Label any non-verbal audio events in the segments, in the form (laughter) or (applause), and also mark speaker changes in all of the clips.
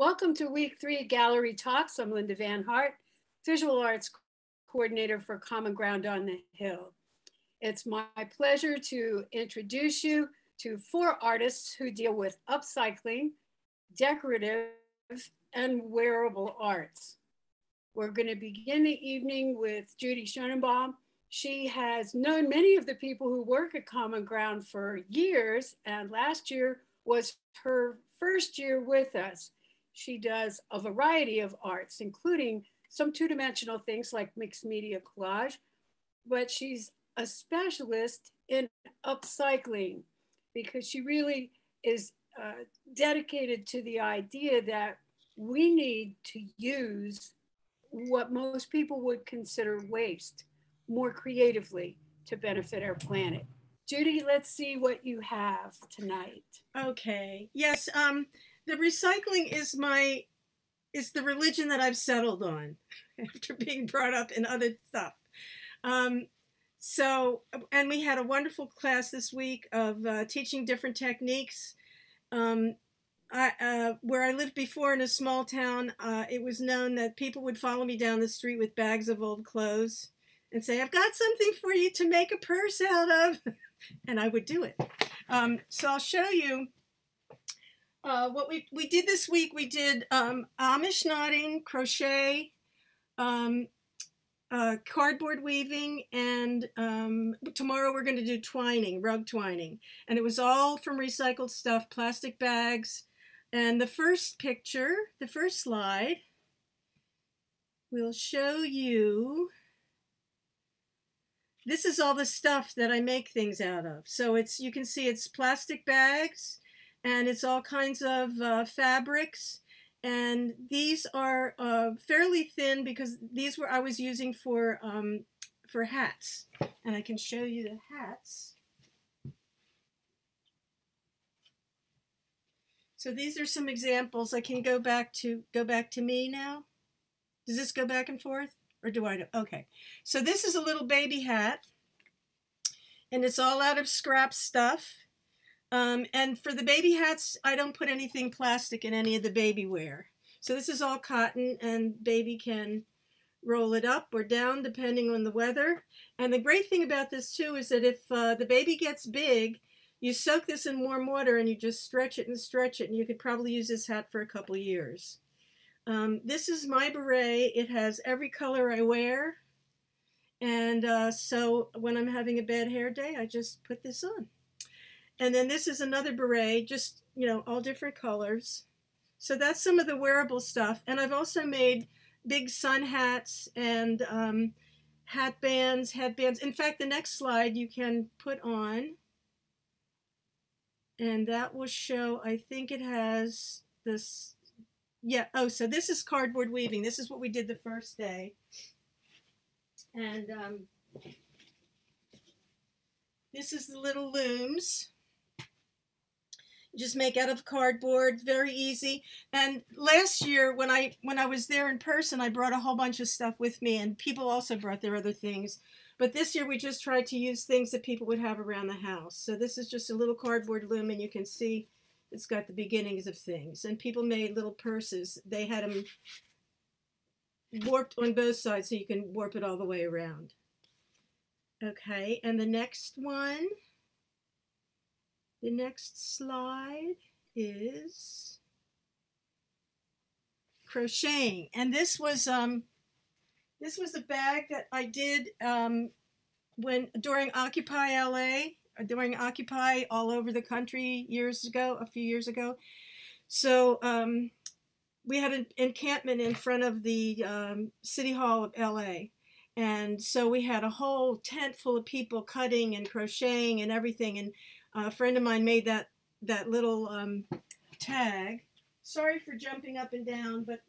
Speaker 1: Welcome to week three Gallery Talks. I'm Linda Van Hart, Visual Arts Coordinator for Common Ground on the Hill. It's my pleasure to introduce you to four artists who deal with upcycling, decorative, and wearable arts. We're going to begin the evening with Judy Schonenbaum. She has known many of the people who work at Common Ground for years, and last year was her first year with us. She does a variety of arts, including some two-dimensional things like mixed media collage, but she's a specialist in upcycling because she really is uh, dedicated to the idea that we need to use what most people would consider waste more creatively to benefit our planet. Judy, let's see what you have tonight.
Speaker 2: Okay. Yes, um the recycling is my is the religion that I've settled on (laughs) after being brought up in other stuff. Um, so, and we had a wonderful class this week of uh, teaching different techniques. Um, I, uh, where I lived before in a small town, uh, it was known that people would follow me down the street with bags of old clothes and say, I've got something for you to make a purse out of. (laughs) and I would do it. Um, so I'll show you uh, what we, we did this week. We did um, Amish knotting, crochet, um, uh, cardboard weaving, and um, tomorrow we're going to do twining, rug twining. And it was all from recycled stuff, plastic bags, and the first picture, the first slide, will show you, this is all the stuff that I make things out of. So it's, you can see it's plastic bags and it's all kinds of uh, fabrics. And these are uh, fairly thin because these were I was using for um, for hats. And I can show you the hats. So these are some examples. I can go back to go back to me now. Does this go back and forth? Or do I do? Okay. So this is a little baby hat. And it's all out of scrap stuff. Um, and for the baby hats, I don't put anything plastic in any of the baby wear. So this is all cotton and baby can roll it up or down depending on the weather. And the great thing about this too is that if uh, the baby gets big, you soak this in warm water and you just stretch it and stretch it, and you could probably use this hat for a couple years. Um, this is my beret. It has every color I wear. And uh, so when I'm having a bad hair day, I just put this on. And then this is another beret, just, you know, all different colors. So that's some of the wearable stuff. And I've also made big sun hats and um, hat bands, headbands. In fact, the next slide you can put on and that will show, I think it has this, yeah, oh, so this is cardboard weaving. This is what we did the first day. And um, this is the little looms. Just make out of cardboard, very easy. And last year when I when I was there in person, I brought a whole bunch of stuff with me and people also brought their other things. But this year we just tried to use things that people would have around the house. So this is just a little cardboard loom and you can see it's got the beginnings of things. And people made little purses. They had them warped on both sides so you can warp it all the way around. Okay, and the next one, the next slide is crocheting. And this was um, this was a bag that I did um, when during Occupy LA, during Occupy all over the country years ago, a few years ago. So um, we had an encampment in front of the um, City Hall of LA. And so we had a whole tent full of people cutting and crocheting and everything. And a friend of mine made that that little um, tag. Sorry for jumping up and down, but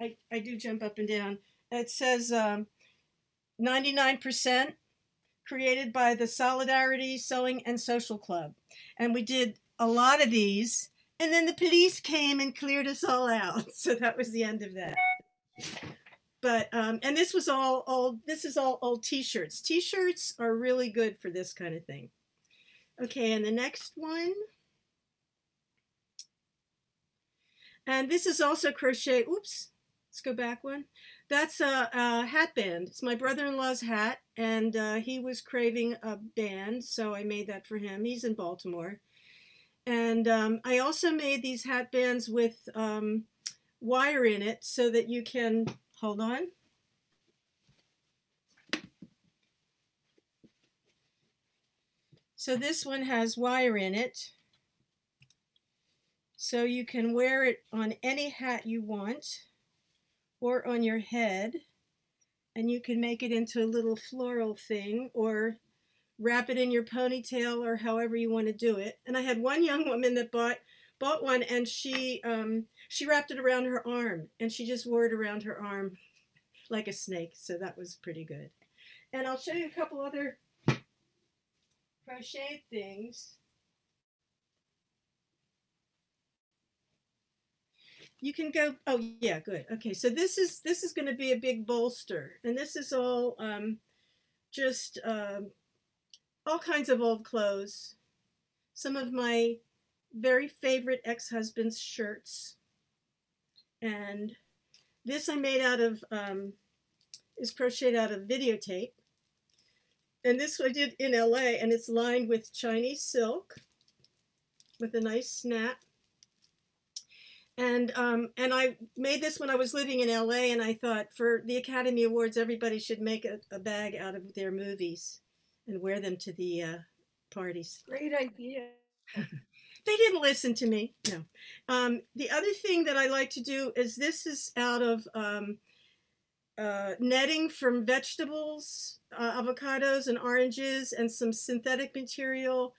Speaker 2: I, I do jump up and down. It says 99% um, created by the Solidarity Sewing and Social Club. And we did a lot of these. And then the police came and cleared us all out. (laughs) So that was the end of that. But, um, and this was all old, this is all old t-shirts. T-shirts are really good for this kind of thing. Okay, and the next one. And this is also crochet. Oops, let's go back one. That's a, a hat band. It's my brother-in-law's hat, and uh, he was craving a band, so I made that for him. He's in Baltimore. And um, I also made these hat bands with um, wire in it so that you can, hold on. So this one has wire in it. So you can wear it on any hat you want or on your head. And you can make it into a little floral thing or wrap it in your ponytail or however you want to do it. And I had one young woman that bought bought one and she um, she wrapped it around her arm and she just wore it around her arm like a snake. So that was pretty good. And I'll show you a couple other crochet things. You can go, oh yeah, good. Okay, so this is this is going to be a big bolster. And this is all um, just um, all kinds of old clothes. Some of my very favorite ex-husband's shirts. And this I made out of, um, is crocheted out of videotape. And this I did in LA, and it's lined with Chinese silk with a nice snap. And um, and I made this when I was living in LA, and I thought for the Academy Awards, everybody should make a, a bag out of their movies and wear them to the uh, parties.
Speaker 1: Great idea. (laughs)
Speaker 2: they didn't listen to me. No. Um, the other thing that I like to do is this is out of um, uh, netting from vegetables, uh, avocados and oranges, and some synthetic material.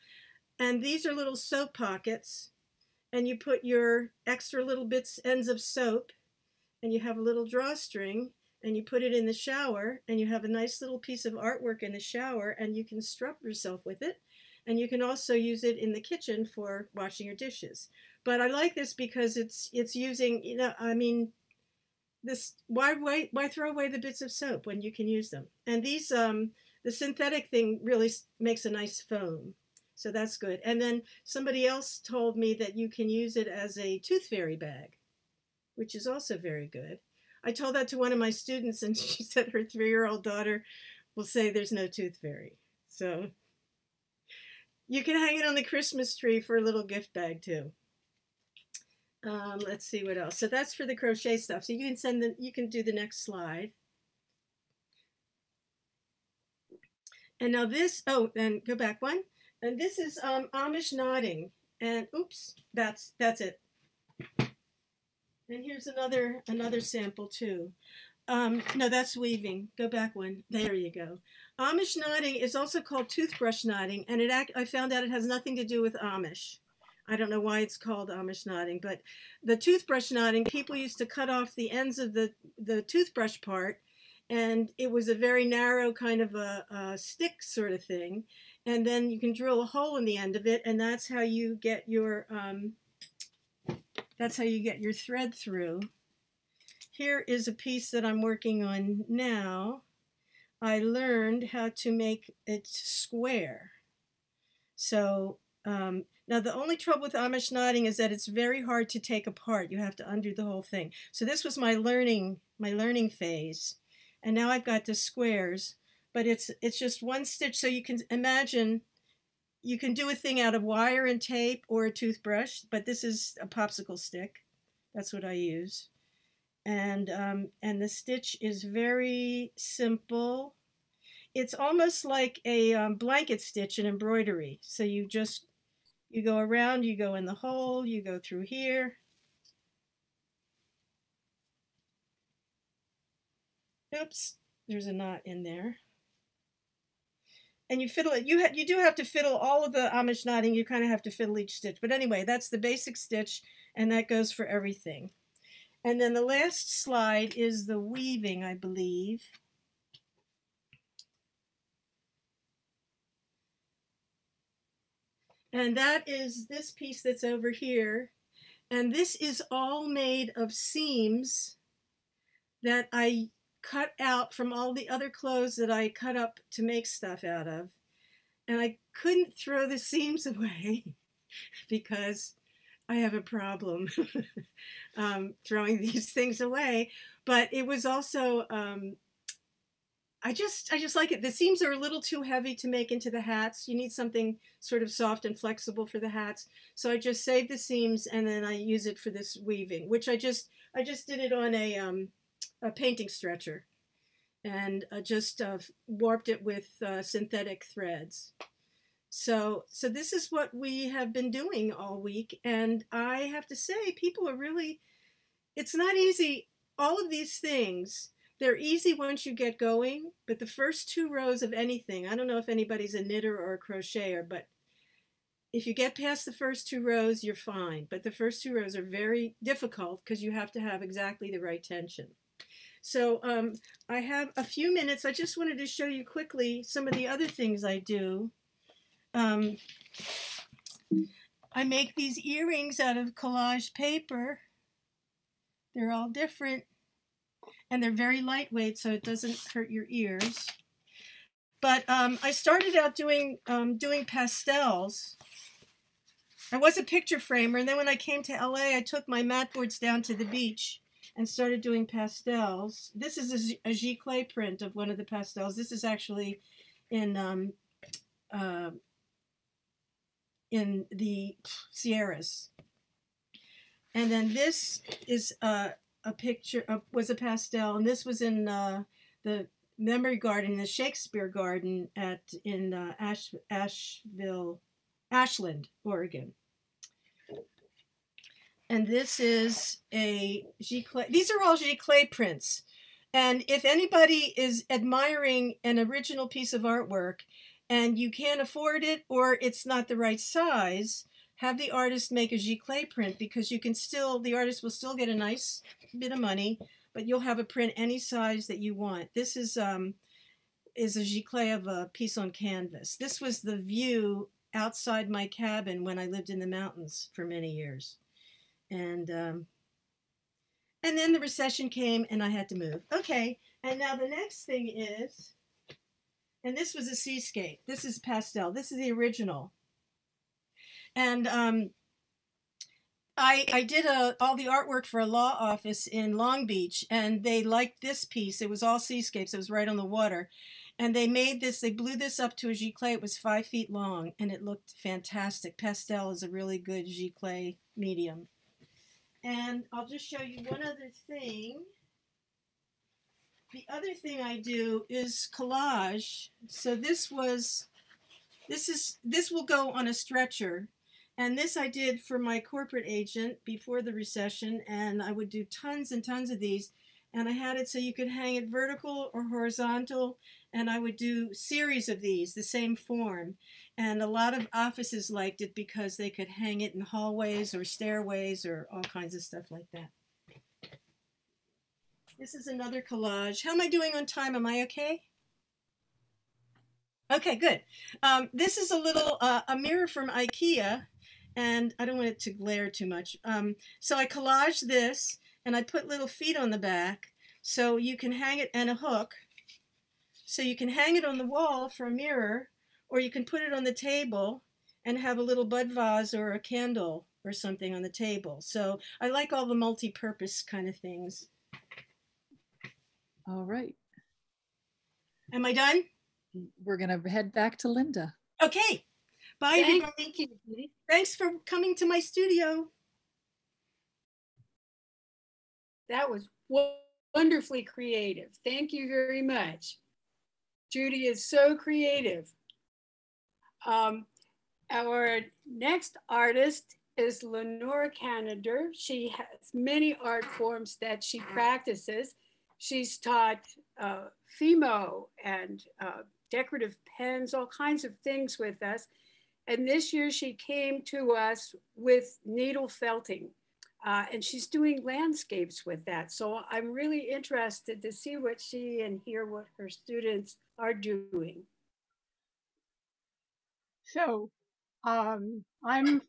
Speaker 2: And these are little soap pockets. And you put your extra little bits, ends of soap, and you have a little drawstring, and you put it in the shower, and you have a nice little piece of artwork in the shower, and you can strap yourself with it. And you can also use it in the kitchen for washing your dishes. But I like this because it's it's using, you know, I mean, this why why why throw away the bits of soap when you can use them? And these um the synthetic thing really makes a nice foam. So that's good. And then somebody else told me that you can use it as a tooth fairy bag, which is also very good. I told that to one of my students and (laughs) she said her 3-year-old daughter will say there's no tooth fairy. So you can hang it on the Christmas tree for a little gift bag too. Um, let's see what else. So that's for the crochet stuff. So you can send the, you can do the next slide. And now this, oh, and go back one. And this is um, Amish knotting. And oops, that's that's it. And here's another another sample too. Um, no, that's weaving. Go back one. There you go. Amish knotting is also called toothbrush knotting, and it act, I found out it has nothing to do with Amish. I don't know why it's called Amish knotting, but the toothbrush knotting, people used to cut off the ends of the, the toothbrush part, and it was a very narrow kind of a, a stick sort of thing. And then you can drill a hole in the end of it, and that's how you get your um, that's how you get your thread through. Here is a piece that I'm working on now. I learned how to make it square. So um, now the only trouble with Amish knotting is that it's very hard to take apart. You have to undo the whole thing. So this was my learning, my learning phase. And now I've got the squares, but it's it's just one stitch. So you can imagine you can do a thing out of wire and tape or a toothbrush, but this is a popsicle stick. That's what I use. And, um, and the stitch is very simple. It's almost like a um, blanket stitch in embroidery. So you just, you go around, you go in the hole, you go through here. Oops, there's a knot in there and you fiddle it. You you do have to fiddle all of the Amish knotting. You kind of have to fiddle each stitch. But anyway, that's the basic stitch, and that goes for everything. And then the last slide is the weaving, I believe. And that is this piece that's over here. And this is all made of seams that I cut out from all the other clothes that I cut up to make stuff out of. And I couldn't throw the seams (laughs) away because I have a problem (laughs) um, throwing these things away. But it was also um, I just I just like it. The seams are a little too heavy to make into the hats. You need something sort of soft and flexible for the hats. So I just save the seams and then I use it for this weaving, which I just I just did it on a um, a painting stretcher, and uh, just uh, warped it with uh, synthetic threads. So so this is what we have been doing all week, and I have to say people are really. It's not easy. All of these things they're easy once you get going, but the first two rows of anything, I don't know if anybody's a knitter or a crocheter, but if you get past the first two rows, you're fine. But the first two rows are very difficult because you have to have exactly the right tension. So um, I have a few minutes. I just wanted to show you quickly some of the other things I do. Um, I make these earrings out of collage paper. They're all different and they're very lightweight, so it doesn't hurt your ears. But um, I started out doing um, doing pastels. I was a picture framer, and then when I came to LA, I took my mat boards down to the beach and started doing pastels. This is a, giclée print of one of the pastels. This is actually in um, uh, in the Sierras. And then this is uh, a picture of, was a pastel, and this was in uh, the Memory Garden, the Shakespeare Garden at in uh, Ash, Asheville, Ashland, Oregon. And this is a giclée. These are all giclée prints. And if anybody is admiring an original piece of artwork and you can't afford it or it's not the right size, have the artist make a giclée print because you can still, the artist will still get a nice bit of money, but you'll have a print any size that you want. This is um, is a giclée of a piece on canvas. This was the view outside my cabin when I lived in the mountains for many years. And um, and then the recession came and I had to move. Okay, and now the next thing is, and this was a seascape. This is pastel. This is the original. And um, I, I did a, all the artwork for a law office in Long Beach, and they liked this piece. It was all seascapes. It was right on the water. And they made this, they blew this up to a giclée. It was five feet long, and it looked fantastic. Pastel is a really good giclée medium. And I'll just show you one other thing. The other thing I do is collage. So this was, this is, this will go on a stretcher and this I did for my corporate agent before the recession, and I would do tons and tons of these. And I had it so you could hang it vertical or horizontal, and I would do series of these, the same form. And a lot of offices liked it because they could hang it in hallways or stairways or all kinds of stuff like that. This is another collage. How am I doing on time? Am I okay? Okay, good. Um, this is a little uh, a mirror from IKEA and I don't want it to glare too much. Um, so I collage this and I put little feet on the back so you can hang it and a hook. So you can hang it on the wall for a mirror or you can put it on the table and have a little bud vase or a candle or something on the table. So I like all the multi-purpose kind of things.
Speaker 3: All right.
Speaker 2: Am I done?
Speaker 3: We're going to head back to Linda.
Speaker 2: Okay. Bye,
Speaker 1: Thank,
Speaker 2: everybody.
Speaker 1: thank you, Judy.
Speaker 2: Thanks for coming to my studio.
Speaker 1: That was wonderfully creative. Thank you very much. Judy is so creative. Um, our next artist is Lenora Canader. She has many art forms that she practices. She's taught uh, Fimo and uh, decorative pens, all kinds of things with us. And this year she came to us with needle felting. Uh, and she's doing landscapes with that. So I'm really interested to see what she and hear what her students are doing.
Speaker 4: So um, I'm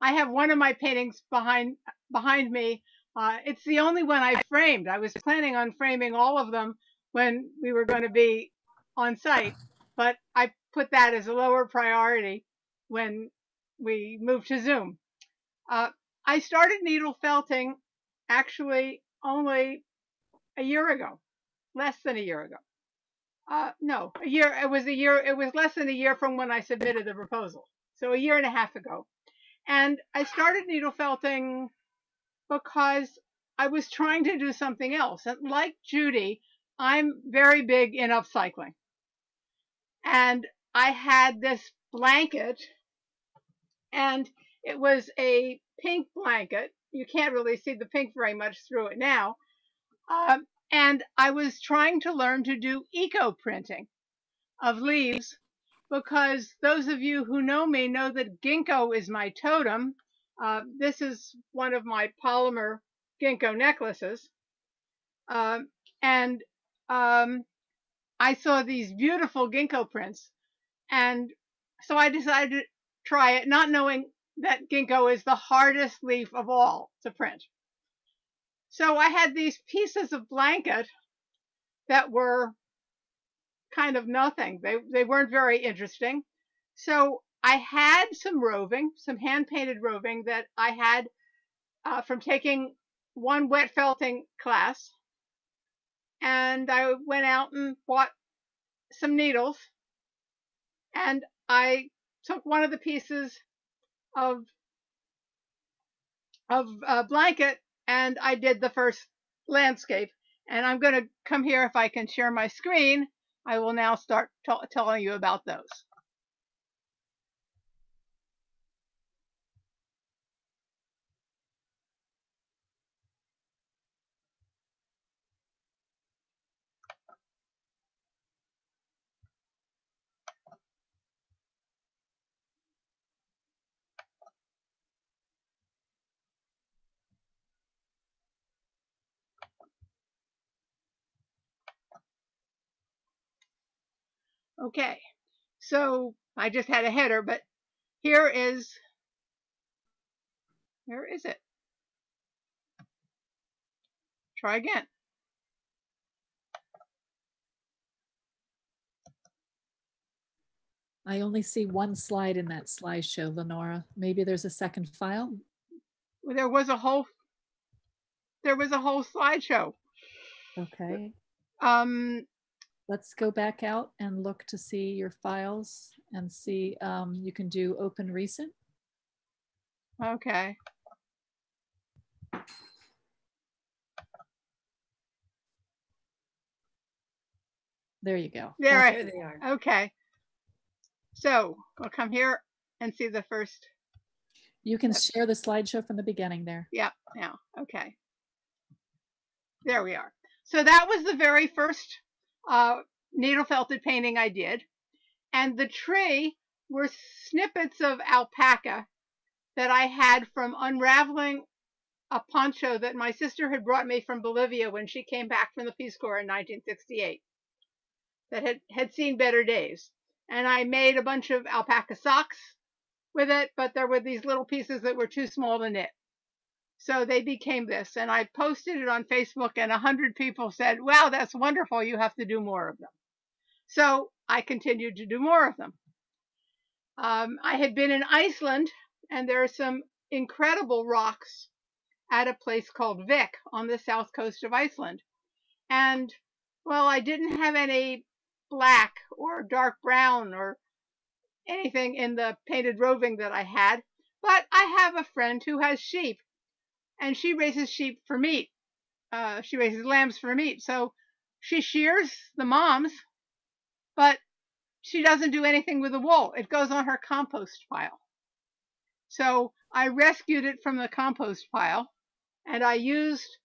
Speaker 4: I have one of my paintings behind behind me. Uh, it's the only one I framed. I was planning on framing all of them when we were going to be on site, but I put that as a lower priority when we moved to Zoom. Uh, I started needle felting actually only a year ago, less than a year ago. Uh, no, a year. It was a year. It was less than a year from when I submitted the proposal. So a year and a half ago. And I started needle felting because I was trying to do something else. And like Judy, I'm very big in upcycling. And I had this blanket and it was a pink blanket. You can't really see the pink very much through it now. Um, and I was trying to learn to do eco printing of leaves because those of you who know me know that ginkgo is my totem. Uh, this is one of my polymer ginkgo necklaces. Um, and um, I saw these beautiful ginkgo prints. And so I decided try it, not knowing that ginkgo is the hardest leaf of all to print. So I had these pieces of blanket that were kind of nothing. They, they weren't very interesting. So I had some roving, some hand painted roving that I had uh, from taking one wet felting class. And I went out and bought some needles and I took one of the pieces of of a blanket and I did the first landscape. And I'm going to come here if I can share my screen I will now start telling you about those. Okay, so I just had a header, but here is, where is it? Try again.
Speaker 3: I only see one slide in that slideshow, Lenora. Maybe there's a second file.
Speaker 4: There was a whole, there was a whole slideshow.
Speaker 3: Okay.
Speaker 4: Um,
Speaker 3: Let's go back out and look to see your files and see, um, you can do open recent.
Speaker 4: Okay.
Speaker 3: There you go.
Speaker 4: There,
Speaker 1: There
Speaker 4: I,
Speaker 1: they are.
Speaker 4: okay. So we'll come here and see the first.
Speaker 3: You can share the slideshow from the beginning there.
Speaker 4: Yep. Now, okay. There we are. So that was the very first uh, needle felted painting I did. And the tree were snippets of alpaca that I had from unraveling a poncho that my sister had brought me from Bolivia when she came back from the Peace Corps in 1968 that had, had seen better days. And I made a bunch of alpaca socks with it, but there were these little pieces that were too small to knit. So they became this. And I posted it on Facebook, and a hundred people said, Wow, that's wonderful. You have to do more of them. So I continued to do more of them. Um, I had been in Iceland, and there are some incredible rocks at a place called Vik on the south coast of Iceland. And well, I didn't have any black or dark brown or anything in the painted roving that I had, but I have a friend who has sheep and she raises sheep for meat. Uh, she raises lambs for meat. So she shears the moms, but she doesn't do anything with the wool. It goes on her compost pile. So I rescued it from the compost pile and I used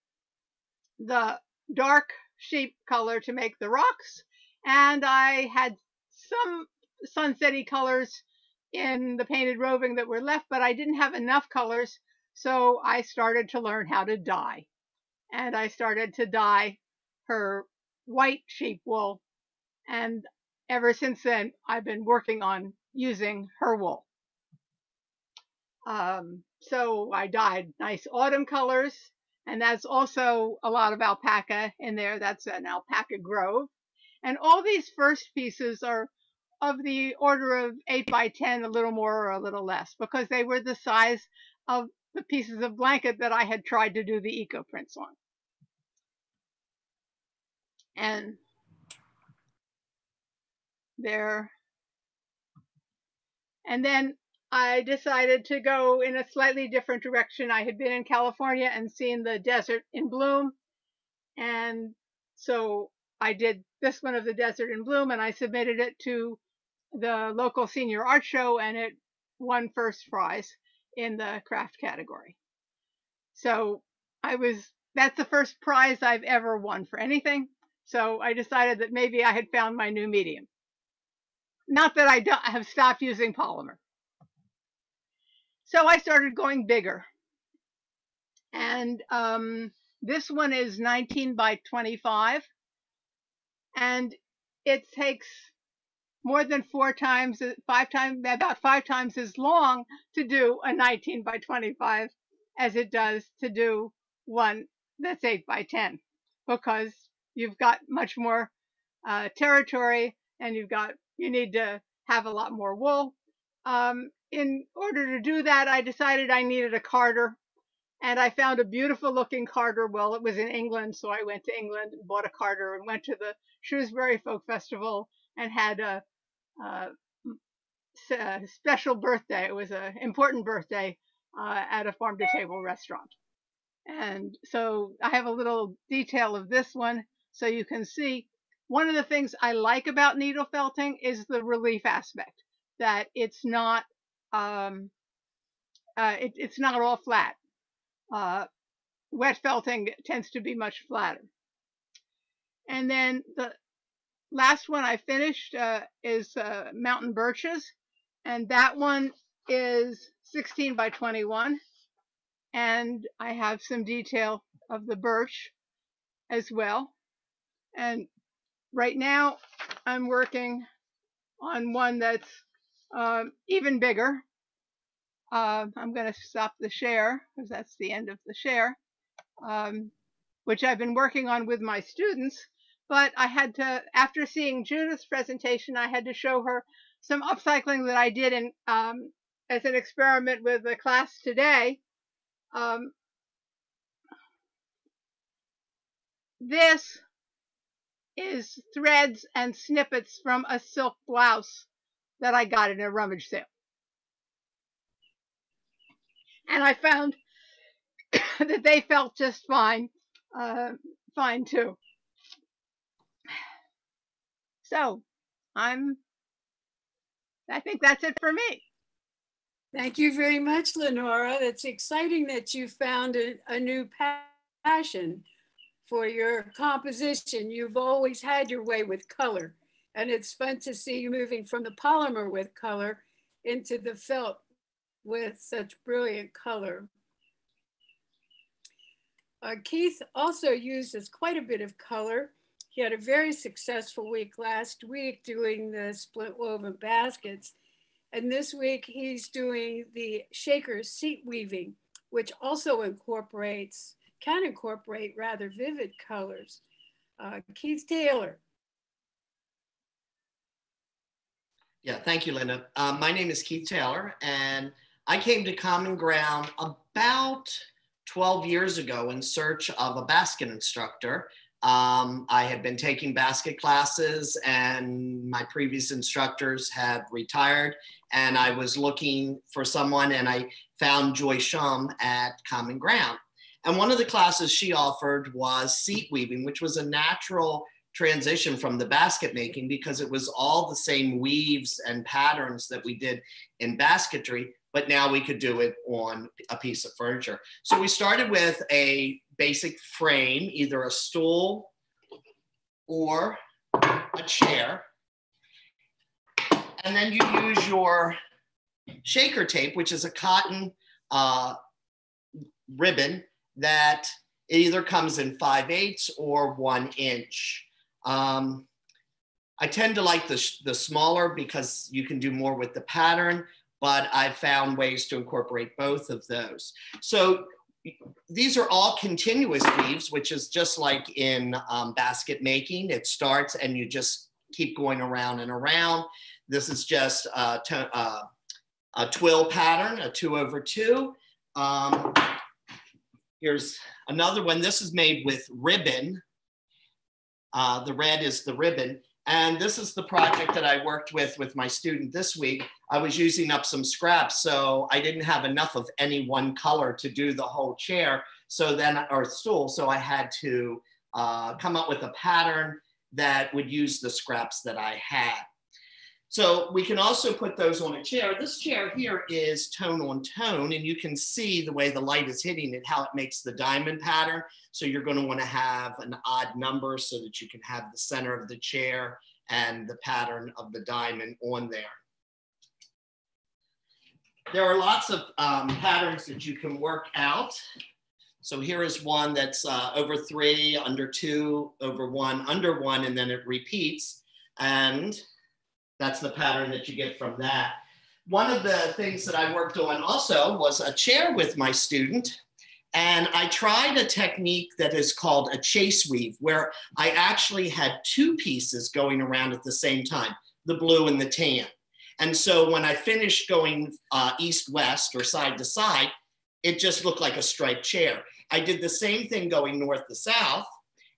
Speaker 4: the dark sheep color to make the rocks. And I had some sunsetty colors in the painted roving that were left, but I didn't have enough colors. So I started to learn how to dye. And I started to dye her white sheep wool. And ever since then, I've been working on using her wool. Um, so I dyed nice autumn colors, and that's also a lot of alpaca in there. That's an alpaca grove. And all these first pieces are of the order of 8 by 10, a little more or a little less, because they were the size of the pieces of blanket that I had tried to do the eco prints on. And there. And then I decided to go in a slightly different direction. I had been in California and seen the desert in bloom. And so I did this one of the desert in bloom and I submitted it to the local senior art show and it won first prize in the craft category. So I was, that's the first prize I've ever won for anything. So I decided that maybe I had found my new medium. Not that I don't, have stopped using polymer. So I started going bigger. And um, this one is 19 by 25. And it takes more than four times, five times, about five times as long to do a 19 by 25 as it does to do one that's 8 by 10 because you've got much more uh, territory and you've got you need to have a lot more wool. Um, in order to do that, I decided I needed a carter and I found a beautiful looking carter. Well, it was in England, so I went to England and bought a carter and went to the Shrewsbury Folk Festival and had a, a, a special birthday. It was an important birthday uh, at a farm to table restaurant. And so I have a little detail of this one so you can see one of the things I like about needle felting is the relief aspect, that it's not, um, uh, it, it's not all flat. Uh, wet felting tends to be much flatter. And then the last one I finished uh, is uh, mountain birches, and that one is 16 by 21. And I have some detail of the birch as well. And right now I'm working on one that's um, even bigger. Uh, I'm going to stop the share because that's the end of the share, um, which I've been working on with my students. But I had to, after seeing Judith's presentation, I had to show her some upcycling that I did in, um, as an experiment with the class today. Um, this is threads and snippets from a silk blouse that I got in a rummage sale. And I found (coughs) that they felt just fine, uh, fine too. So I'm, I think that's it for me.
Speaker 1: Thank you very much, Lenora. It's exciting that you found a, a new passion for your composition. You've always had your way with color. And it's fun to see you moving from the polymer with color into the felt with such brilliant color. Uh, Keith also uses quite a bit of color. He had a very successful week last week doing the split woven baskets. And this week he's doing the shaker seat weaving, which also incorporates can incorporate rather vivid colors. Uh, Keith Taylor.
Speaker 5: Yeah, thank you, Linda. Um, my name is Keith Taylor, and I came to Common Ground about 12 years ago in search of a basket instructor. Um, I had been taking basket classes, and my previous instructors had retired, and I was looking for someone, and I found Joyce Shum at Common Ground. And one of the classes she offered was seat weaving, which was a natural transition from the basket making because it was all the same weaves and patterns that we did in basketry, but now we could do it on a piece of furniture. So we started with a basic frame, either a stool or a chair. And then you use your shaker tape, which is a cotton uh, ribbon that it either comes in 5 eighths or one inch. Um, I tend to like the, the smaller because you can do more with the pattern, but I've found ways to incorporate both of those. So these are all continuous weaves, which is just like in um, basket making. It starts and you just keep going around and around. This is just a, a, twill pattern, a two over two. Um, here's another one. This is made with ribbon. Uh, the red is the ribbon. And this is the project that I worked with with my student this week. I was using up some scraps, so I didn't have enough of any one color to do the whole chair. So then, or stool, so I had to uh, come up with a pattern that would use the scraps that I had. So we can also put those on a chair. This chair here is tone on tone, and you can see the way the light is hitting it, how it makes the diamond pattern. So you're gonna to want to have an odd number so that you can have the center of the chair and the pattern of the diamond on there. There are lots of um, patterns that you can work out. So here is one that's uh, over three, under two, over one, under one, and then it repeats. And that's the pattern that you get from that. One of the things that I worked on also was a chair with my student. And I tried a technique that is called a chase weave, where I actually had two pieces going around at the same time, the blue and the tan. And so when I finished going uh, east west or side to side, it just looked like a striped chair. I did the same thing going north to south,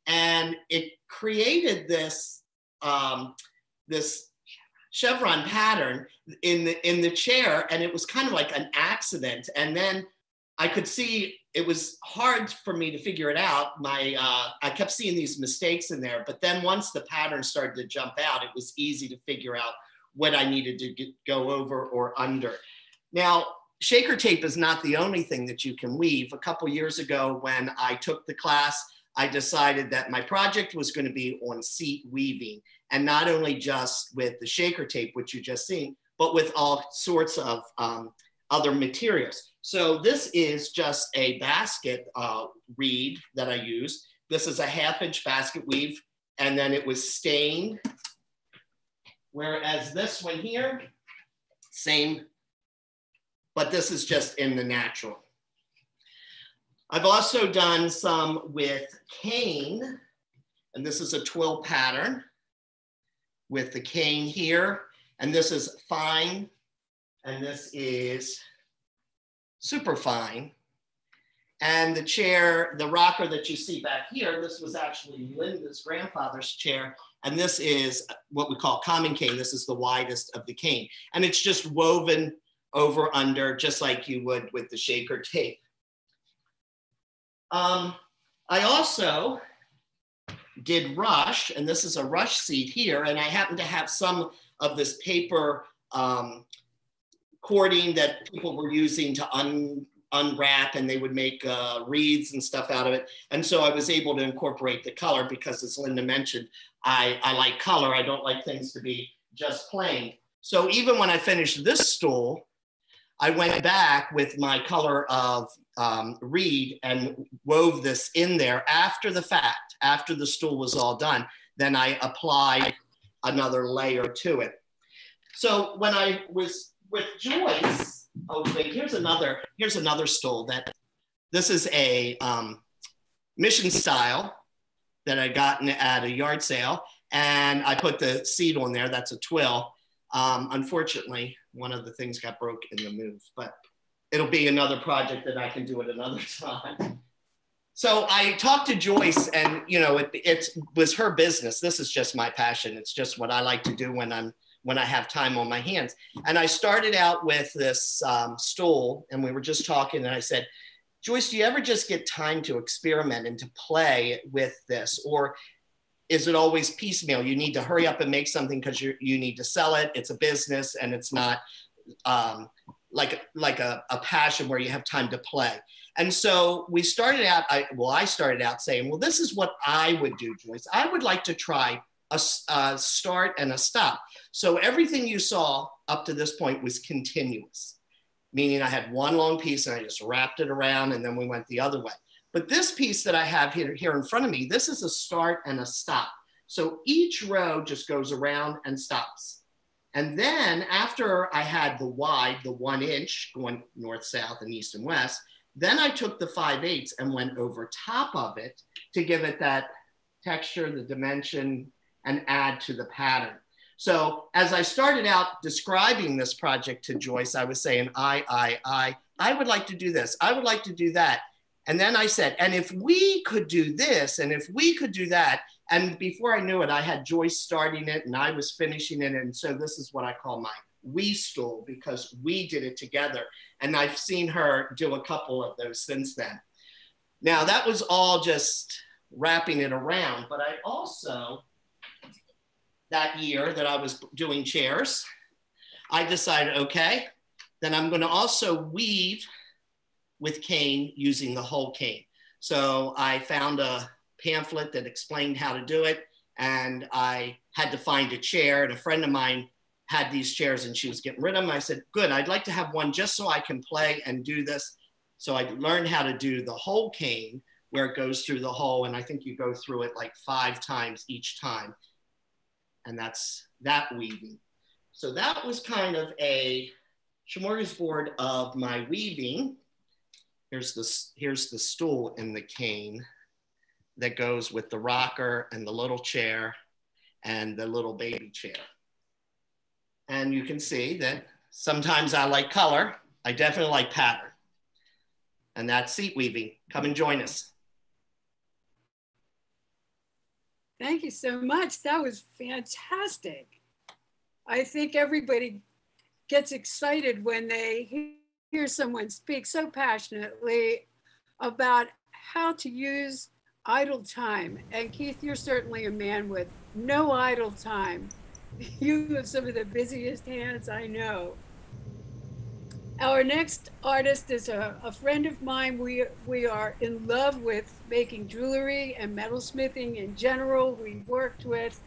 Speaker 5: and it created this um, this chevron pattern in the in the chair and it was kind of like an accident. And then i could see it was hard for me to figure it out. My uh, i kept seeing these mistakes in there but then once the pattern started to jump out it was easy to figure out what i needed to get, go over or under. Now shaker tape is not the only thing that you can weave. A couple years ago when i took the class I decided that my project was going to be on seat weaving and not only just with the shaker tape, which you just seen, but with all sorts of um, other materials. So this is just a basket uh, reed that I use. This is a half inch basket weave, and then it was stained. Whereas this one here, same, but this is just in the natural. I've also done some with cane, and this is a twill pattern with the cane here. And this is fine, and this is super fine. And the chair, the rocker that you see back here, this was actually Linda's grandfather's chair. And this is what we call common cane. This is the widest of the cane. And it's just woven over under, just like you would with the shaker tape. Um, I also did rush, and this is a rush seat here, and I happen to have some of this paper um, cording that people were using to un, unwrap and they would make uh, wreaths and stuff out of it. And so I was able to incorporate the color because as Linda mentioned, I, I like color. I don't like things to be just plain. So even when I finished this stool, I went back with my color of um, reed and wove this in there after the fact, after the stool was all done. Then I applied another layer to it. So when I was with Joyce, oh wait, here's another, here's another stool that, this is a um, mission style that I got at a yard sale. And I put the seat on there, that's a twill. Um, unfortunately, one of the things got broke in the move, but it'll be another project that I can do at another (laughs) time. So I talked to Joyce, and you know, it, it was her business. This is just my passion. It's just what I like to do when I'm when I have time on my hands. And I started out with this um, stool, and we were just talking, and I said, Joyce, do you ever just get time to experiment and to play with this, or is it always piecemeal? You need to hurry up and make something because you need to sell it. It's a business, and it's not. Um, like like a, a passion where you have time to play. And so we started out. I, well, I started out saying, well, this is what I would do, Joyce. I would like to try a, a start and a stop. So everything you saw up to this point was continuous, meaning I had one long piece and I just wrapped it around, and then we went the other way. But this piece that I have here, here in front of me, this is a start and a stop. So each row just goes around and stops. And then after I had the wide, the one inch going north, south, and east and west, then I took the 5 eighths and went over top of it to give it that texture, the dimension, and add to the pattern. So as I started out describing this project to Joyce, I was saying I, I, I, I would like to do this. I would like to do that. And then I said, and if we could do this, and if we could do that, and before I knew it, I had Joyce starting it and I was finishing it. And so this is what I call my we stool because we did it together. And I've seen her do a couple of those since then. Now, that was all just wrapping it around, but I also, that year that I was doing chairs, I decided, okay, then I'm going to also weave with cane using the whole cane. So I found a pamphlet that explained how to do it, and I had to find a chair. And a friend of mine had these chairs and she was getting rid of them. I said, Good, I'd like to have one just so I can play and do this. So I learned how to do the whole cane where it goes through the hole. And I think you go through it like five times each time. And that's that weaving. So that was kind of a smorgasbord of my weaving. Here's the, here's the stool in the cane that goes with the rocker and the little chair and the little baby chair. And you can see that sometimes I like color. I definitely like pattern. And that's seat weaving. Come and join us.
Speaker 1: Thank you so much. That was fantastic. I think everybody gets excited when they hear someone speak so passionately about how to use idle time. And Keith, you're certainly a man with no idle time. (laughs) You have some of the busiest hands I know. Our next artist is a, a friend of mine. We, we are in love with making jewelry and metalsmithing in general. We worked with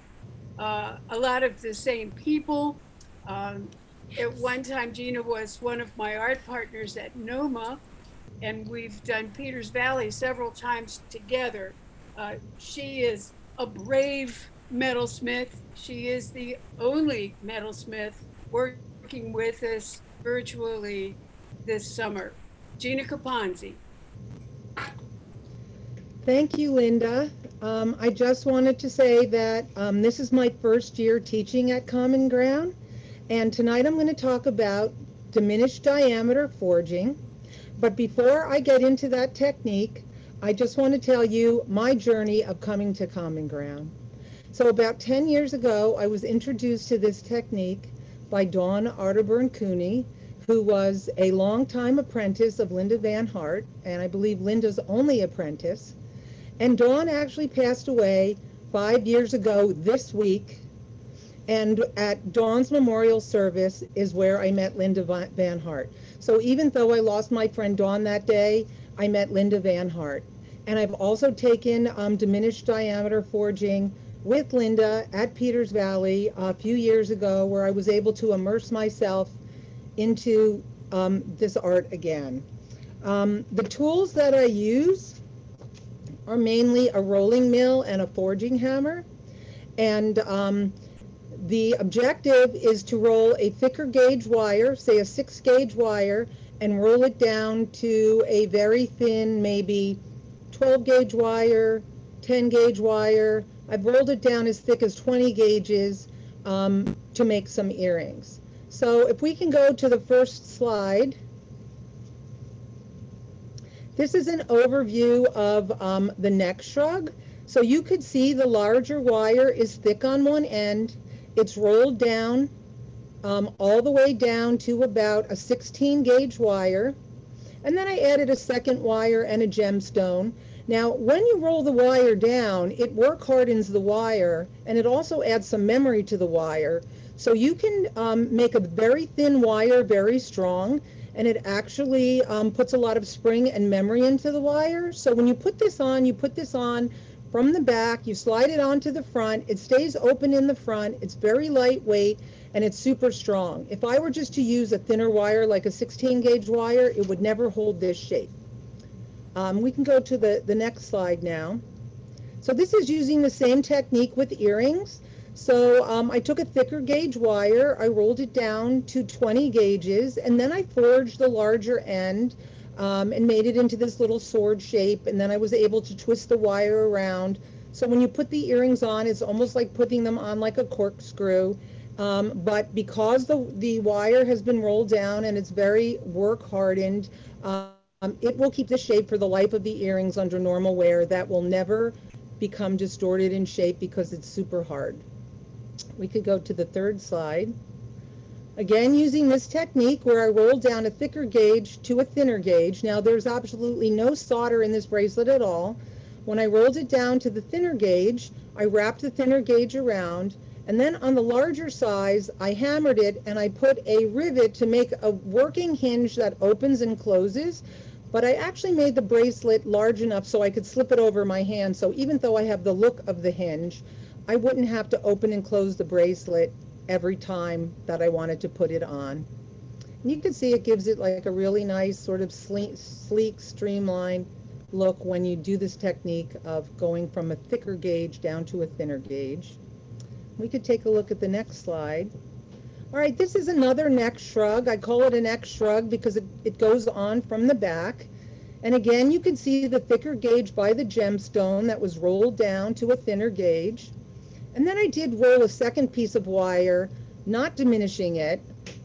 Speaker 1: uh, a lot of the same people. Um, at one time, Gina was one of my art partners at NOMA, and we've done Peters Valley several times together. Uh, she is a brave metalsmith. She is the only metalsmith working with us virtually this summer. Gina Caponzi.
Speaker 6: Thank you, Linda. Um, I just wanted to say that um, this is my first year teaching at Common Ground, and tonight I'm going to talk about diminished diameter forging. But before I get into that technique, I just want to tell you my journey of coming to Common Ground. So about 10 years ago, I was introduced to this technique by Dawn Arterburn Cooney, who was a longtime apprentice of Linda Van Hart, and I believe Linda's only apprentice. And Dawn actually passed away five years ago this week. And at Dawn's memorial service is where I met Linda Van Hart. So even though I lost my friend Dawn that day, I met Linda Van Hart. And I've also taken um, diminished diameter forging with Linda at Peters Valley a few years ago, where I was able to immerse myself into um, this art again. Um, the tools that I use are mainly a rolling mill and a forging hammer. And um, the objective is to roll a thicker gauge wire, say a six gauge wire, and roll it down to a very thin, maybe 12 gauge wire, 10 gauge wire. I've rolled it down as thick as 20 gauges um, to make some earrings. So if we can go to the first slide. This is an overview of um, the neck shrug. So you could see the larger wire is thick on one end. It's rolled down um, all the way down to about a 16 gauge wire. And then I added a second wire and a gemstone. Now, when you roll the wire down, it work hardens the wire and it also adds some memory to the wire. So you can um, make a very thin wire very strong and it actually um, puts a lot of spring and memory into the wire. So when you put this on, you put this on from the back, you slide it onto the front, it stays open in the front, it's very lightweight, and it's super strong. If I were just to use a thinner wire like a 16 gauge wire, it would never hold this shape. Um, we can go to the, the next slide now. So this is using the same technique with earrings. So um, I took a thicker gauge wire, I rolled it down to 20 gauges, and then I forged the larger end um, and made it into this little sword shape. And then I was able to twist the wire around. So when you put the earrings on, it's almost like putting them on like a corkscrew. Um, but because the, the wire has been rolled down and it's very work hardened, um, it will keep the shape for the life of the earrings under normal wear. That will never become distorted in shape because it's super hard. We could go to the third slide. Again, using this technique where I roll down a thicker gauge to a thinner gauge. Now there's absolutely no solder in this bracelet at all. When I rolled it down to the thinner gauge, I wrapped the thinner gauge around and then on the larger size, I hammered it and I put a rivet to make a working hinge that opens and closes. But I actually made the bracelet large enough so I could slip it over my hand. So even though I have the look of the hinge, I wouldn't have to open and close the bracelet every time that I wanted to put it on. And you can see it gives it like a really nice sort of sleek, sleek streamlined look when you do this technique of going from a thicker gauge down to a thinner gauge. We could take a look at the next slide. All right, this is another neck shrug. I call it a neck shrug because it, it goes on from the back. And again, you can see the thicker gauge by the gemstone that was rolled down to a thinner gauge. And then I did roll a second piece of wire, not diminishing it,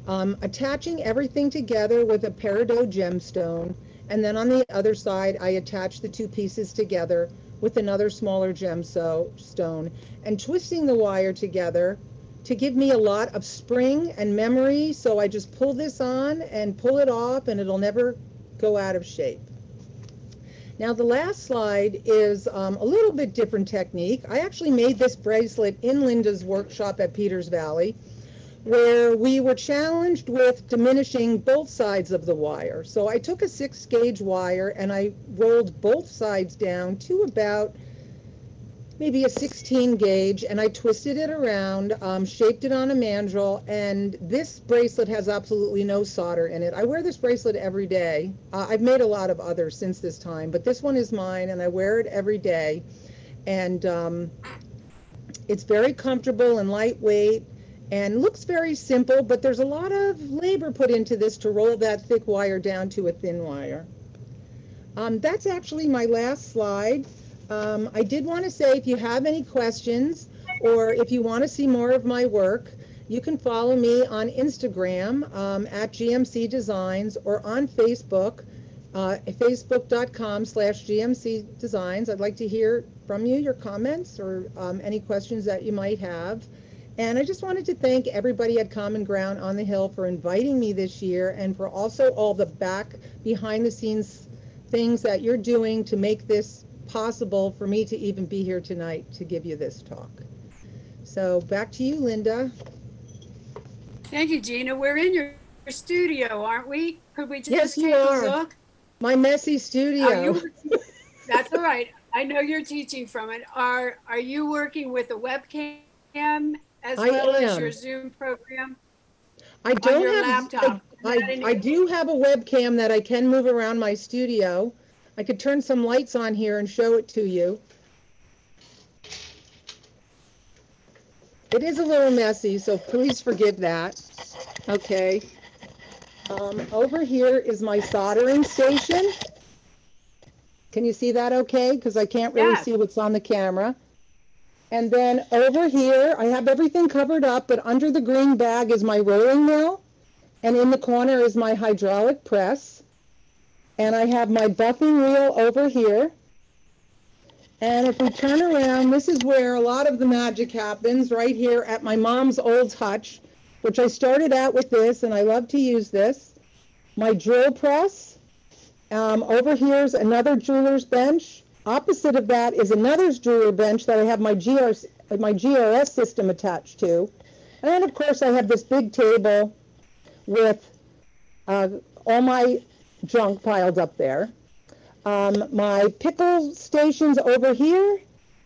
Speaker 6: um, attaching everything together with a peridot gemstone. And then on the other side, I attached the two pieces together with another smaller gemstone and twisting the wire together to give me a lot of spring and memory. So I just pull this on and pull it off and it'll never go out of shape. Now the last slide is um, a little bit different technique. I actually made this bracelet in Linda's workshop at Peters Valley where we were challenged with diminishing both sides of the wire. So I took a six gauge wire and I rolled both sides down to about maybe a 16 gauge and I twisted it around, um, shaped it on a mandrel, and this bracelet has absolutely no solder in it. I wear this bracelet every day. Uh, I've made a lot of others since this time, but this one is mine and I wear it every day. And um, it's very comfortable and lightweight and looks very simple, but there's a lot of labor put into this to roll that thick wire down to a thin wire. Um, that's actually my last slide. Um, I did want to say if you have any questions or if you want to see more of my work, you can follow me on Instagram um, at GMC Designs or on Facebook, uh, facebook.com slash GMC Designs. I'd like to hear from you, your comments or um, any questions that you might have. And I just wanted to thank everybody at Common Ground on the Hill for inviting me this year and for also all the back behind the scenes things that you're doing to make this possible for me to even be here tonight to give you this talk. So back to you, Linda.
Speaker 1: Thank you, Gina. We're in your studio, aren't we? Could we just
Speaker 6: yes,
Speaker 1: take
Speaker 6: you are.
Speaker 1: a look?
Speaker 6: My messy studio.
Speaker 1: You, that's all right. I know you're teaching from it. Are are you working with a webcam as
Speaker 6: I
Speaker 1: well as your Zoom program?
Speaker 6: I don't
Speaker 1: your
Speaker 6: have.
Speaker 1: laptop.
Speaker 6: I, I, I do have a webcam that I can move around my studio. I could turn some lights on here and show it to you. It is a little messy, so please forgive that. Okay. Um, over here is my soldering station. Can you see that okay? Because I can't really
Speaker 1: Yes.
Speaker 6: see what's on the camera. And then over here, I have everything covered up, but under the green bag is my rolling mill. And in the corner is my hydraulic press. And I have my buffing wheel over here. And if we turn around, this is where a lot of the magic happens, right here at my mom's old hutch, which I started out with this, and I love to use this. My drill press. Um, over here is another jeweler's bench. Opposite of that is another jeweler bench that I have my, GR, my GRS system attached to. And then, of course, I have this big table with uh, all my junk piled up there. Um, my pickle station's over here,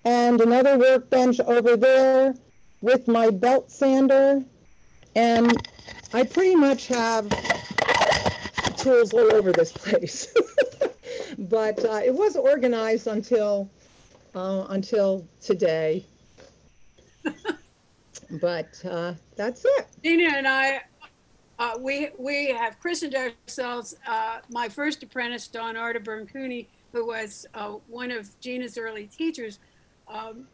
Speaker 6: and another workbench over there with my belt sander. And I pretty much have tools all over this place. (laughs) but uh, it was organized until uh, until today. (laughs) but uh, that's it.
Speaker 1: Gina and I, uh, we we have christened ourselves. Uh, my first apprentice, Dawn Arterburn Cooney, who was uh, one of Gina's early teachers. Um,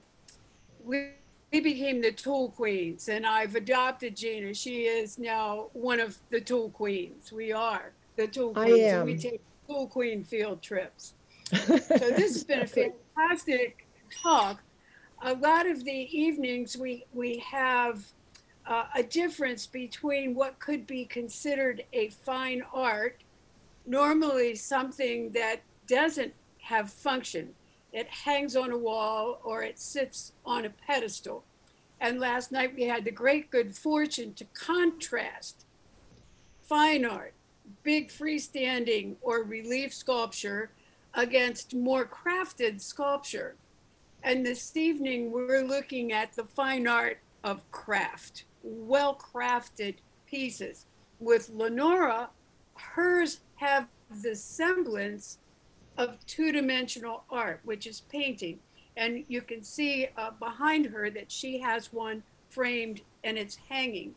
Speaker 1: we we became the tool queens and I've adopted Gina. She is now one of the tool queens. We are the tool
Speaker 6: I
Speaker 1: queens. and we take tool queen field trips. (laughs) So this has been a fantastic talk. A lot of the evenings we we have uh, a difference between what could be considered a fine art, normally something that doesn't have function. It hangs on a wall or it sits on a pedestal. And last night we had the great good fortune to contrast fine art, big freestanding or relief sculpture against more crafted sculpture. And this evening, we're looking at the fine art of craft, well crafted pieces. With Lenora, hers have the semblance of two dimensional art, which is painting. And you can see uh, behind her that she has one framed and it's hanging.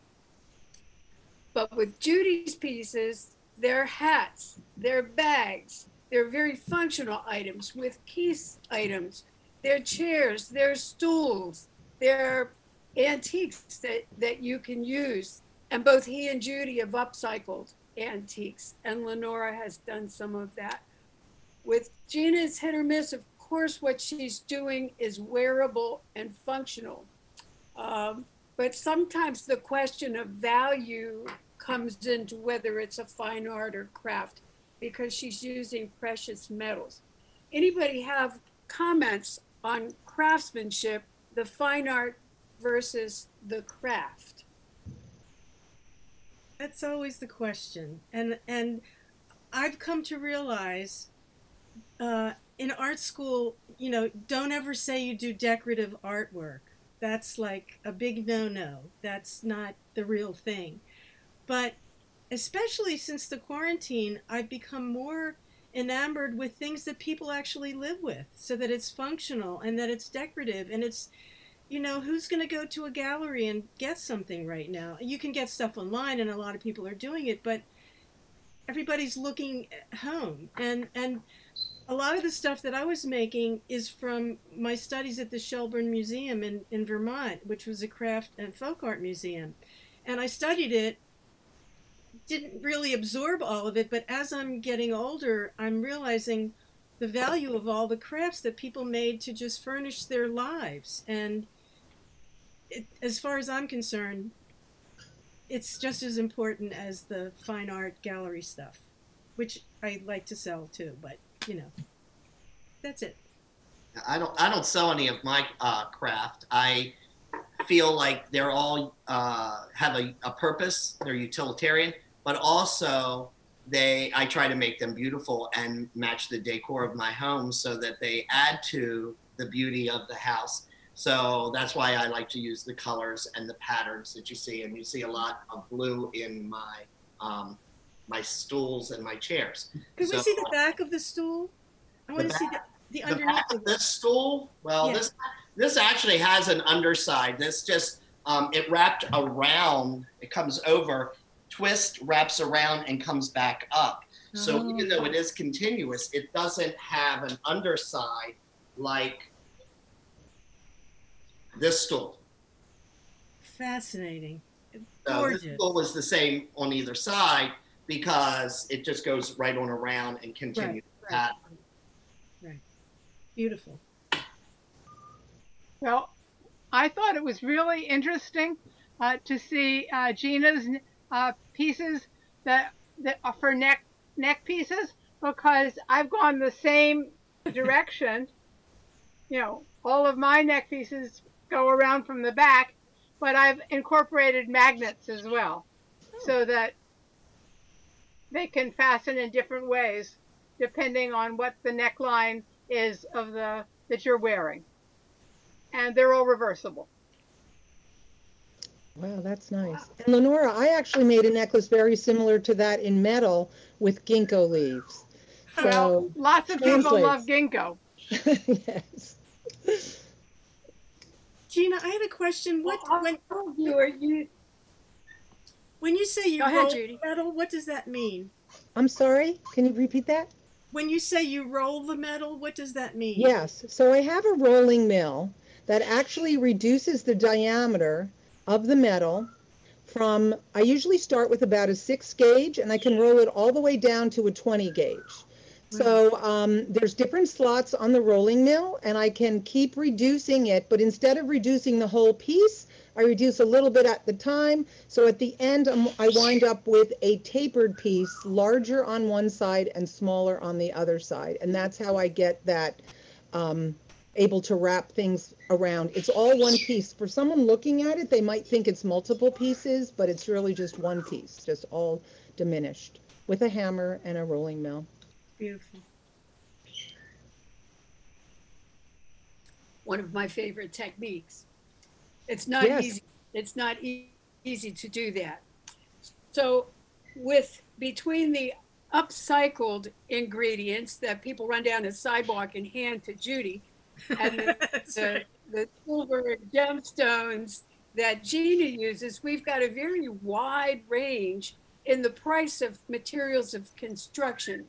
Speaker 1: But with Judy's pieces, they're hats, they're bags, they're very functional items with piece items. They're chairs, they're stools, they're antiques that, that you can use. And both he and Judy have upcycled antiques, and Lenora has done some of that. With Gina's hit or miss, of course, what she's doing is wearable and functional. Um, but sometimes the question of value comes into whether it's a fine art or craft because she's using precious metals. Anybody have comments on craftsmanship, the fine art versus the craft?
Speaker 2: That's always the question, and and I've come to realize uh, in art school, you know, don't ever say you do decorative artwork. That's like a big no-no. That's not the real thing. But especially since the quarantine, I've become more enamored with things that people actually live with, so that it's functional and that it's decorative and it's you know, who's going to go to a gallery and get something right now? You can get stuff online, and a lot of people are doing it, but everybody's looking at home. And and a lot of the stuff that I was making is from my studies at the Shelburne Museum in, in Vermont, which was a craft and folk art museum. And I studied it, didn't really absorb all of it, but as I'm getting older, I'm realizing the value of all the crafts that people made to just furnish their lives. And it, as far as I'm concerned, it's just as important as the fine art gallery stuff, which I like to sell too. But you know, that's it.
Speaker 5: I don't I don't sell any of my uh, craft. I feel like they're all uh, have a, a purpose. They're utilitarian, but also they I try to make them beautiful and match the decor of my home so that they add to the beauty of the house. So that's why I like to use the colors and the patterns that you see, and you see a lot of blue in my um, my stools and my chairs.
Speaker 2: Could we see the back of the stool? I want to see the, the
Speaker 5: the
Speaker 2: underneath.
Speaker 5: back
Speaker 2: of
Speaker 5: of this stool, well,
Speaker 2: Yeah.
Speaker 5: this this actually has an underside. This just um, it wrapped around. It comes over, twist, wraps around, and comes back up. So
Speaker 2: Oh.
Speaker 5: even though it is continuous, it doesn't have an underside like this stool.
Speaker 2: Fascinating.
Speaker 5: So
Speaker 2: Gorgeous.
Speaker 5: this stool is the same on either side because it just goes right on around and continues.
Speaker 2: Right.
Speaker 5: That
Speaker 2: Right. Beautiful.
Speaker 4: Well, I thought it was really interesting uh, to see uh, Gina's uh, pieces that that are for neck neck pieces because I've gone the same direction. you know, all of my neck pieces go around from the back, but I've incorporated magnets as well, oh. so that they can fasten in different ways depending on what the neckline is of the that you're wearing and they're all reversible.
Speaker 6: Wow, that's nice. And Lenora, I actually made a necklace very similar to that in metal with ginkgo leaves.
Speaker 4: Well,
Speaker 6: So,
Speaker 4: lots of people love ginkgo. (laughs)
Speaker 6: yes.
Speaker 2: Gina, I had a question. What
Speaker 1: Well,
Speaker 2: when
Speaker 1: you are you
Speaker 2: when you say you
Speaker 1: ahead,
Speaker 2: roll
Speaker 1: Judy.
Speaker 2: metal, what does that mean?
Speaker 6: I'm sorry, can you repeat that?
Speaker 2: When you say you roll the metal, what does that mean?
Speaker 6: Yes. So I have a rolling mill that actually reduces the diameter of the metal from, I usually start with about a six gauge and I can roll it all the way down to a 20 gauge. So um, there's different slots on the rolling mill and I can keep reducing it, but instead of reducing the whole piece, I reduce a little bit at the time. So at the end, I'm, I wind up with a tapered piece, larger on one side and smaller on the other side. And that's how I get that um, able to wrap things around. It's all one piece. For someone looking at it, they might think it's multiple pieces, but it's really just one piece, just all diminished with a hammer and a rolling mill.
Speaker 2: Beautiful.
Speaker 1: One of my favorite techniques. It's not
Speaker 6: Yes.
Speaker 1: easy. It's not e- easy to do that. So, with between the upcycled ingredients that people run down the sidewalk and hand to Judy, and the, (laughs) the,
Speaker 2: right.
Speaker 1: the silver gemstones that Gina uses, we've got a very wide range in the price of materials of construction.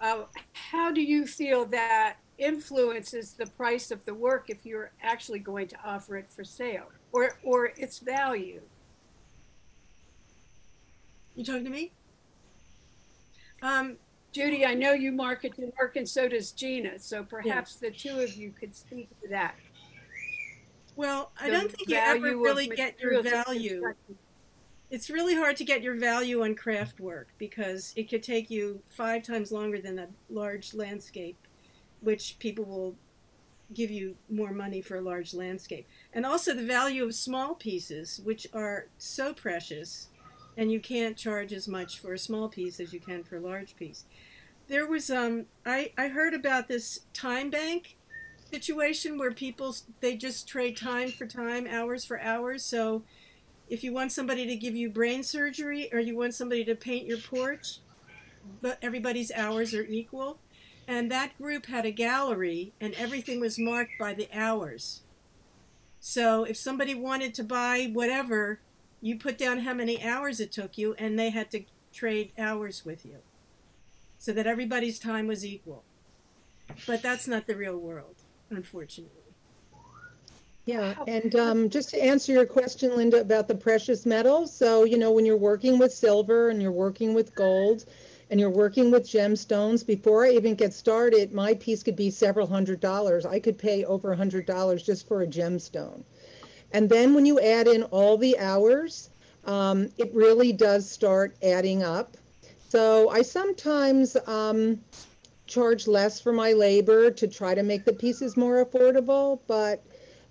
Speaker 1: Uh, how do you feel that influences the price of the work if you're actually going to offer it for sale or, or its value?
Speaker 2: You talking to me? Um,
Speaker 1: Judy, I know you market your work and so does Gina, so perhaps the two of you could speak to that.
Speaker 2: well, I
Speaker 1: The
Speaker 2: don't think you ever really get your value. It's really hard to get your value on craft work because it could take you five times longer than a large landscape, which people will give you more money for a large landscape. And also the value of small pieces, which are so precious, and you can't charge as much for a small piece as you can for a large piece. There was um I, I heard about this time bank situation where people they just trade time for time, hours for hours. So if you want somebody to give you brain surgery or you want somebody to paint your porch, but everybody's hours are equal. And that group had a gallery and everything was marked by the hours. So if somebody wanted to buy whatever, you put down how many hours it took you and they had to trade hours with you. So that everybody's time was equal. But that's not the real world, unfortunately.
Speaker 6: Yeah, and um, just to answer your question, Linda, about the precious metals. So, you know, when you're working with silver and you're working with gold and you're working with gemstones, before I even get started, my piece could be several hundred dollars. I could pay over a hundred dollars just for a gemstone. And then when you add in all the hours, um, it really does start adding up. So I sometimes um, charge less for my labor to try to make the pieces more affordable, but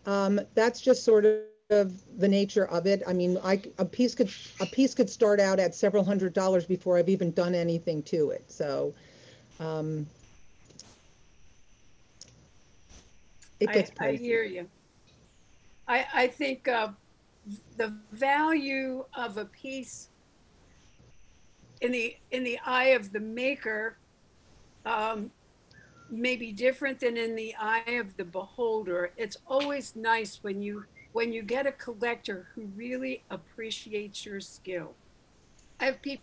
Speaker 6: um, that's just sort of the nature of it. I mean, I, a piece could a piece could start out at several hundred dollars before I've even done anything to it. So um, it
Speaker 1: I,
Speaker 6: gets
Speaker 1: I
Speaker 6: pricey.
Speaker 1: hear you. I, I think uh, the value of a piece in the in the eye of the maker um, may be different than in the eye of the beholder. It's always nice when you when you get a collector who really appreciates your skill. I have people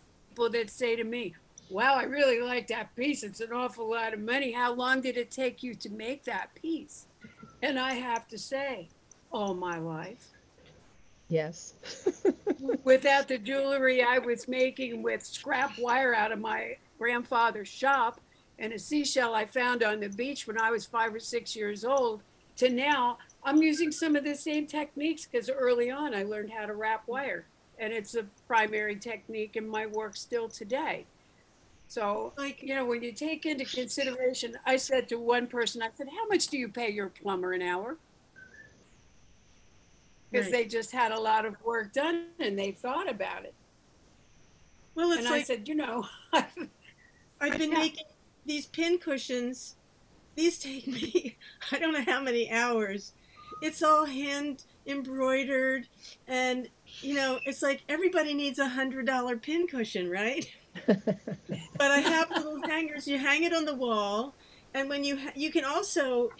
Speaker 1: that say to me, "Wow, I really like that piece. It's an awful lot of money. How long did it take you to make that piece?" And I have to say, all my life.
Speaker 6: Yes. (laughs)
Speaker 1: Without the jewelry I was making with scrap wire out of my grandfather's shop and a seashell I found on the beach when I was five or six years old, to now, I'm using some of the same techniques because early on I learned how to wrap wire. And it's a primary technique in my work still today. So,
Speaker 2: Like
Speaker 1: you know, when you take into consideration, I said to one person, I said, How much do you pay your plumber an hour? Because
Speaker 2: Right.
Speaker 1: they just had a lot of work done and they thought about it.
Speaker 2: well it's
Speaker 1: and I
Speaker 2: like
Speaker 1: said, You know, (laughs)
Speaker 2: I've been (laughs)
Speaker 1: Yeah.
Speaker 2: making these pin cushions. These take me (laughs) I don't know how many hours. It's all hand embroidered and you know, it's like everybody needs a hundred dollar pin cushion, right? (laughs) But I have little (laughs) hangers. You hang it on the wall, and when you ha- you can also,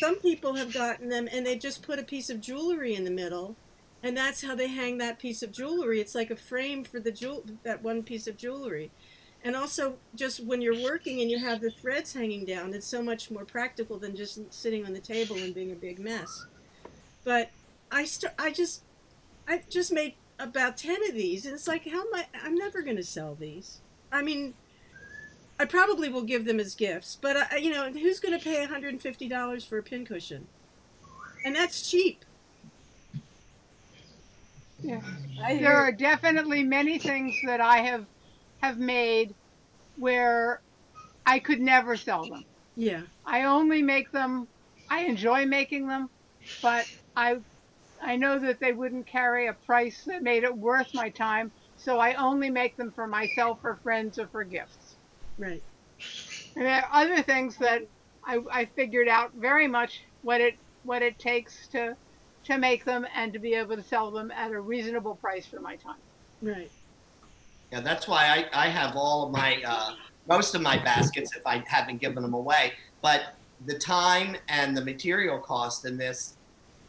Speaker 2: some people have gotten them and they just put a piece of jewelry in the middle, and that's how they hang that piece of jewelry. It's like a frame for the jewel that one piece of jewelry, and also just when you're working and you have the threads hanging down, it's so much more practical than just sitting on the table and being a big mess. but I st- I just I just made about 10 of these and it's like how am I I'm never going to sell these. I mean I probably will give them as gifts, but I, you know, who's going to pay $150 for a pincushion? And that's cheap.
Speaker 4: Yeah. There are definitely many things that I have have made where I could never sell them.
Speaker 2: Yeah.
Speaker 4: I only make them. I enjoy making them, but I I know that they wouldn't carry a price that made it worth my time. So I only make them for myself, or friends, or for gifts.
Speaker 2: Right.
Speaker 4: And there are other things that I, I figured out very much what it what it takes to to make them and to be able to sell them at a reasonable price for my time.
Speaker 2: Right.
Speaker 5: Yeah, that's why I, I have all of my, uh, most of my baskets if I haven't given them away. But the time and the material cost in this,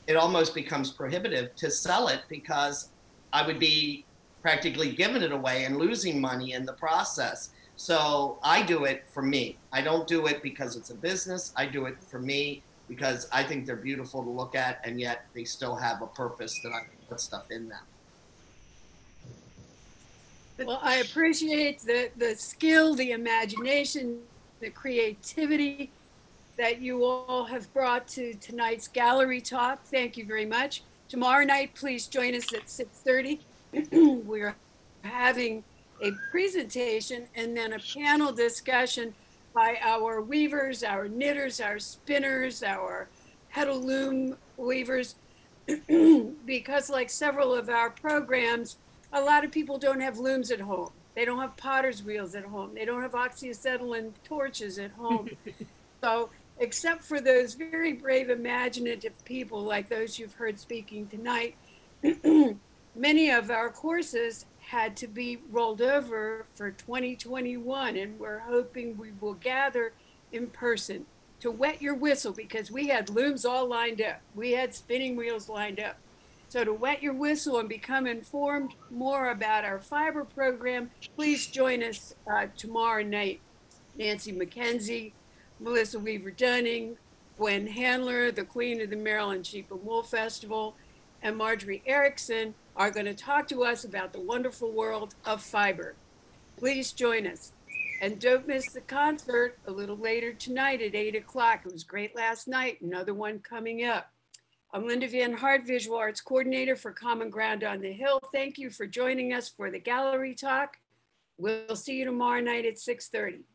Speaker 5: it almost becomes prohibitive to sell it because I would be practically giving it away and losing money in the process. So I do it for me. I don't do it because it's a business. I do it for me because I think they're beautiful to look at and yet they still have a purpose that I can put stuff in them.
Speaker 1: Well, I appreciate the, the skill, the imagination, the creativity that you all have brought to tonight's gallery talk. Thank you very much. Tomorrow night, please join us at 6:30. (clears throat) We're having a presentation and then a panel discussion by our weavers, our knitters, our spinners, our petal loom weavers, (clears throat) because like several of our programs, a lot of people don't have looms at home. They don't have potter's wheels at home. They don't have oxyacetylene torches at home. (laughs) so, except for those very brave, imaginative people like those you've heard speaking tonight, (clears throat) many of our courses had to be rolled over for 2021, and we're hoping we will gather in person to wet your whistle because we had looms all lined up. We had spinning wheels lined up. So to wet your whistle and become informed more about our fiber program, please join us uh, tomorrow night. Nancy McKenzie, Melissa Weaver Dunning, Gwen Handler, the Queen of the Maryland Sheep and Wool Festival, and Marjorie Erickson are going to talk to us about the wonderful world of fiber. Please join us. And don't miss the concert a little later tonight at 8 o'clock. It was great last night. Another one coming up. I'm Linda Van Hart, Visual Arts Coordinator for Common Ground on the Hill. Thank you for joining us for the gallery talk. We'll see you tomorrow night at 6:30.